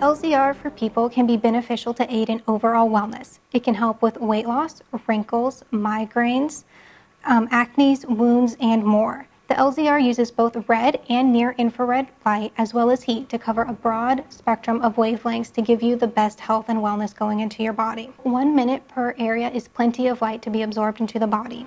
LZR for people can be beneficial to aid in overall wellness. It can help with weight loss, wrinkles, migraines, um, acne, wounds, and more. The LZR uses both red and near infrared light as well as heat to cover a broad spectrum of wavelengths to give you the best health and wellness going into your body. One minute per area is plenty of light to be absorbed into the body.